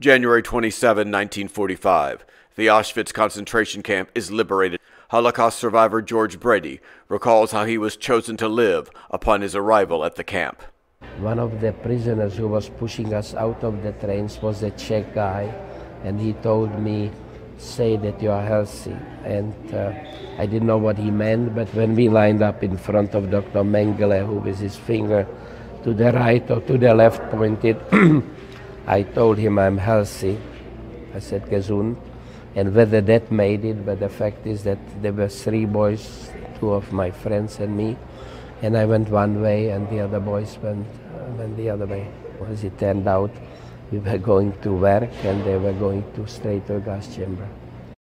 January 27, 1945. The Auschwitz concentration camp is liberated. Holocaust survivor George Brady recalls how he was chosen to live upon his arrival at the camp. One of the prisoners who was pushing us out of the trains was a Czech guy, and he told me, Say that you are healthy. And uh, I didn't know what he meant, but when we lined up in front of Dr. Mengele, who with his finger to the right or to the left pointed, I told him I'm healthy. I said gesund. And whether that made it, but the fact is that there were three boys, two of my friends and me, and I went one way and the other boys went, uh, went the other way. As it turned out, we were going to work and they were going to straight to a gas chamber.